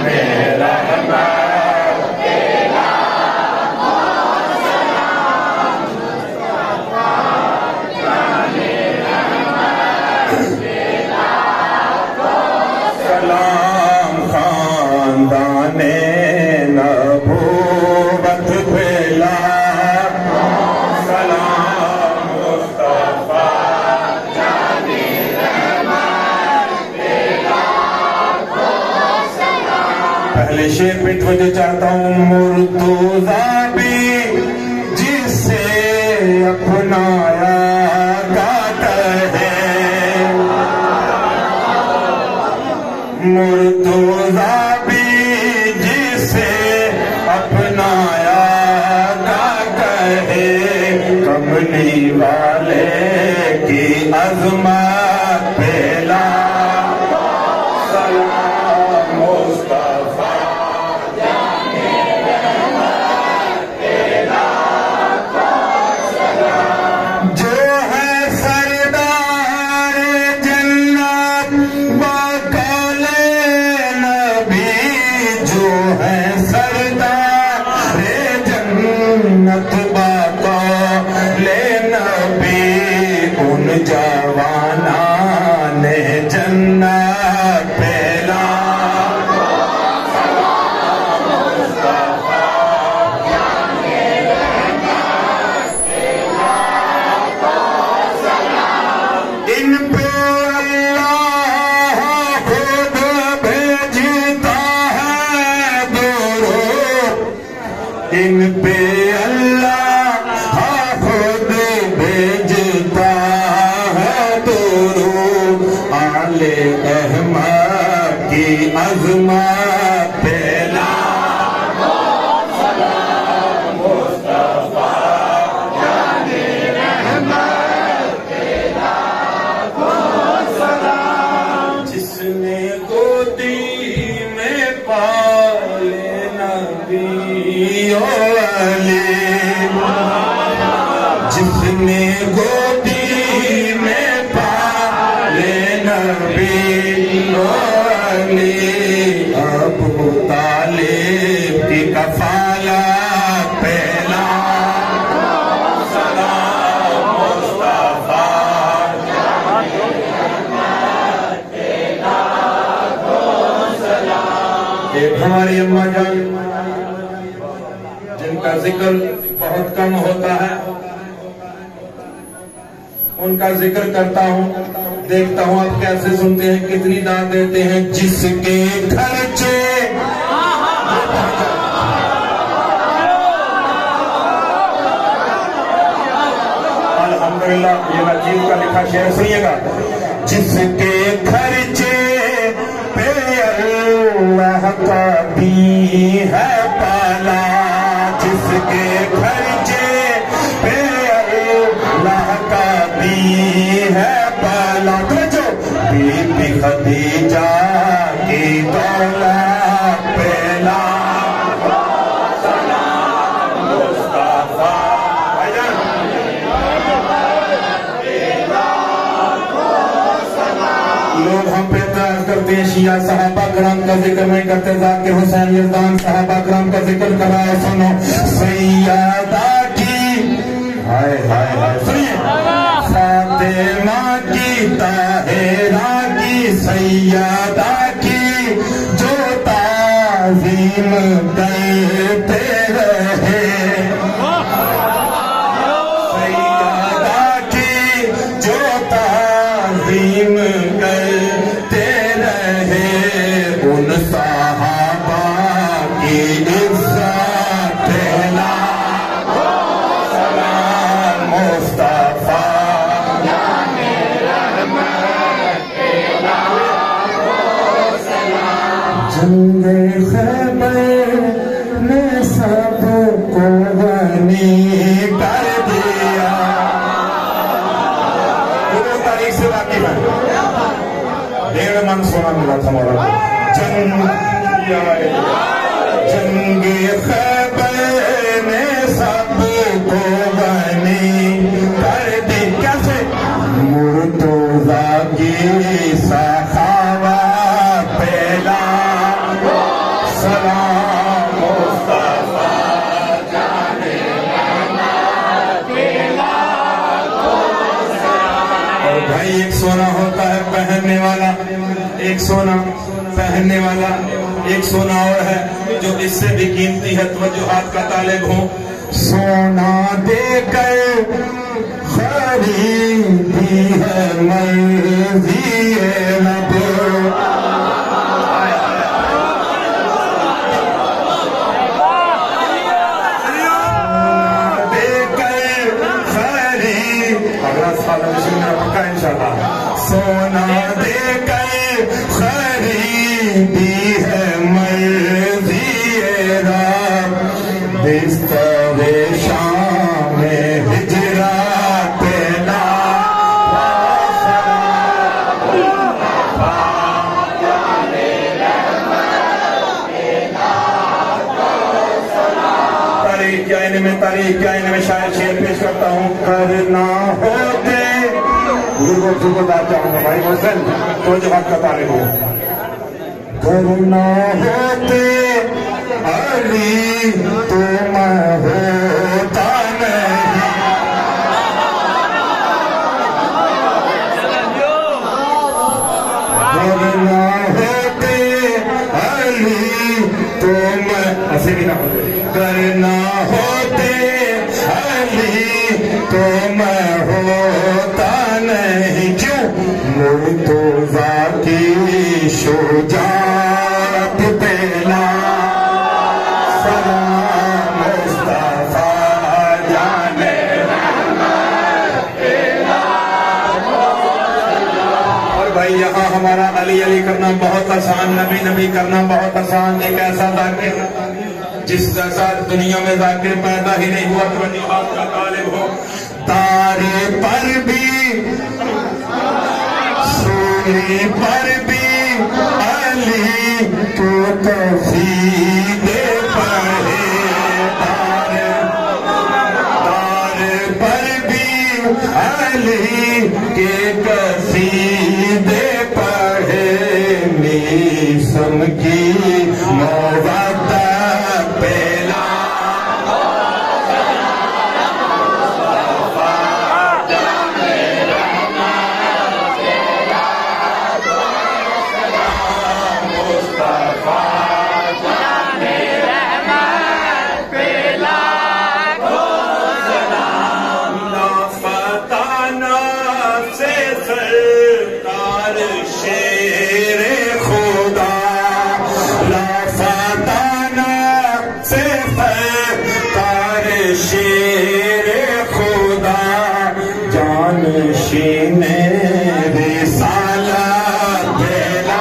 Amen. پہلے شیر پہ توجہ چاہتا ہوں مرتوزہ بھی، جسے اپنایا گاتا ہے۔ مرتوزہ بھی، جسے اپنایا گاتا ہے۔ کملی والے کی عظمت درود ان ذکر بہت کم ہوتا ہے۔ ان کا ذکر کرتا ہوں، دیکھتا ہوں آپ کیسے سنتے ہیں، کتنی داد دیتے ہیں، جس کے خرچے الحمدللہ، یہ نجیب کا لکھا شعر سنیے گا۔ جس کے خرچے پہ اللہ کا بھی ہے پالا۔ خدیجہ کی دولت پہلا۔ مصطفیٰ بھائی جان لوگ ہم پہ اعتراض کرتے ہیں شیعہ صحابہ کرام کا ذکر نہیں کرتے ذاکر حسین یزدان صحابہ کرام کا ذکر کرا ہے سنو۔ سیادہ کی ہائے ہائے ہائے سنیے۔ فاطمہ کی کی سیادہ کی جو تعظیم کرتا جنگ خیبر نے سب کو غنی کر دیا۔ تاریخ سے واقف ہے ڈیڑھ من سونا ملا تھا مولا جنگ جنگ خیبر نے سب کو غنی ایک سونا پہننے والا ایک سونا اور ہے جو اس سے بھی قیمتی ہے توجہات کا طالب ہوں۔ سونا دے کر خریدی ہے مرضی رب۔ دے ہے مرضی رب بستر شام ہجرات تاریخ کیا ان میں، تاریخ کیا ان میں شاید شیر پیش کرتا ہوں۔ کرنا ہوتے۔ گرو کو بتا چاہوں گا بھائی، محسن تو جو حق کا طالب ہو۔ کرنا ہوتے علی تم ہوتا نہیں۔ کرنا ہوتے علی تم ایسے بھی نہ ہوتے کرنا ہوتے علی تم ہوتا نہیں۔ کیوں؟ مرتضا کی شجاعت بھائی، یہاں ہمارا علی علی کرنا بہت آسان، نبی نبی کرنا بہت آسان، ایک ایسا ذاکر جس جیسا دنیا میں ذاکر پیدا ہی نہیں ہوا، تو جو کا طالب ہو۔ تارے پر بھی، سونے پر بھی، علی تو تفید پڑھے تارے۔ تارے پر بھی، علی کے جان شین رسالہ بلا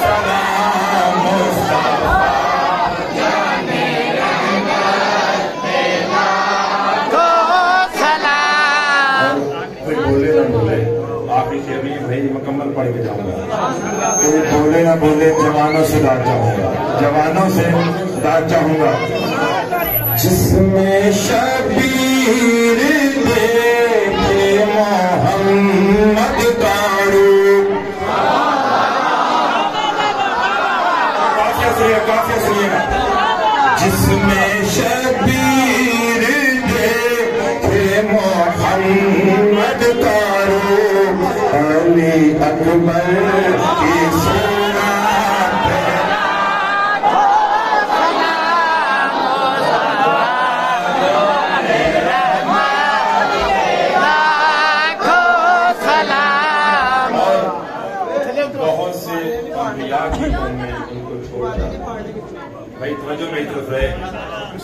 سلام۔ مصطفیٰ کوئی بولے نہ بولے۔ آپ کے ابھی بھائی مکمل پڑھ کے جاؤں گا۔ کوئی بولے نہ بولے جوانوں سے داد چاہوں گا۔ جوانوں سے داد چاہوں گا۔ جس میں شبیر دیکھے محمد کارو کافیہ سنیے کافیہ سنیے۔ جس میں شبیر دیکھے محمد کارو علی اکبر کی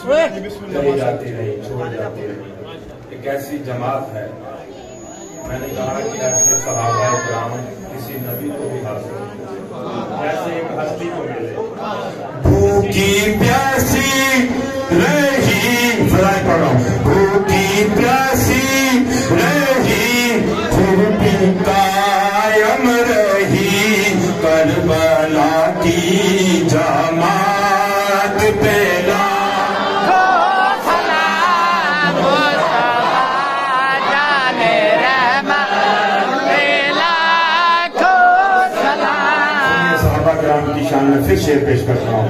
چلی جاتی رہی چھوڑ جاتی رہی ایک ایسی جماعت ہے۔ میں نے کہا کہ ایسے صحابہ کرام کسی نبی کو بھی حاصل ایسے ایک ہستی کو ملے۔ بھوکی پیاسی رہی فرائے پڑھ رہا ہوں بھوکی پیاسی رہی پھر بھی قائم رہی کربلا کی کی شان میں پھر شیر پیش کرتا ہوں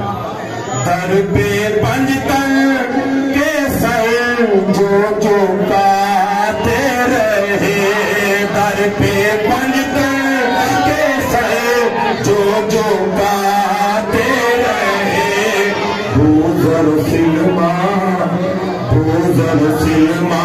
در پہ پنجتن کے سر جو چکاتے رہے در پہ پنجتن کے سر جو جو گاتے رہے بوزر سلمہ بوزر سلمہ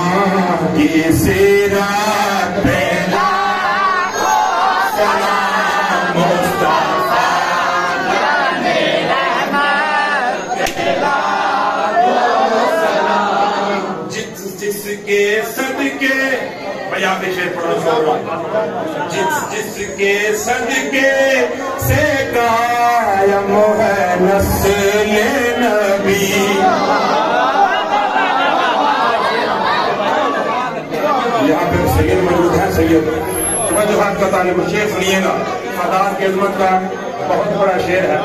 کے صدقے۔ میں یہاں پہ شیر پڑھنا چھوڑ رہا ہوں جس جس کے صدقے سے قائم ہے نسل نبی۔ یہاں پہ سید موجود ہیں، سید۔ میں جو ہاتھ کا طالب شیر سنیے گا۔ خدا کی عظمت کا بہت بڑا شیر ہے۔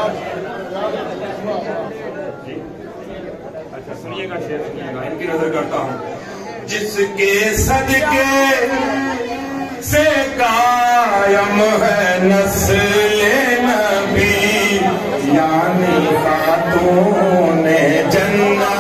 جی۔ اچھا، سنیے گا شیر سنیے گا۔ ان کی نظر کرتا ہوں۔ جس کے صدقے سے قائم ہے نسل نبی یعنی خاتون جنہ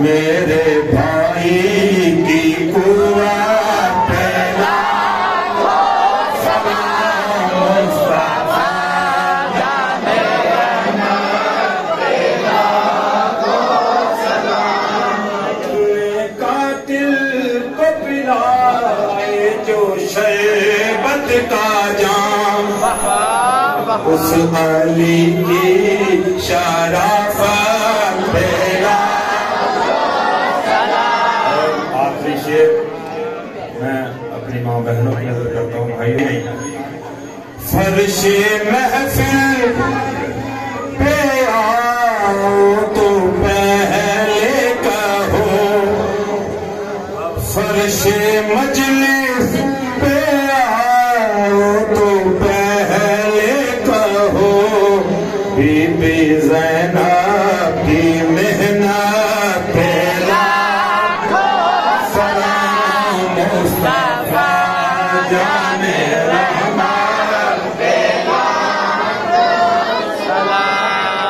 میرے بھائی کی قوت پہلا سلام مصطفیٰ قاتل کو پلائے جو شربت کا جام۔ اس علی کی شرافت فرش محفل پہ آؤ تو پہلے کہو فرش مجلس پہ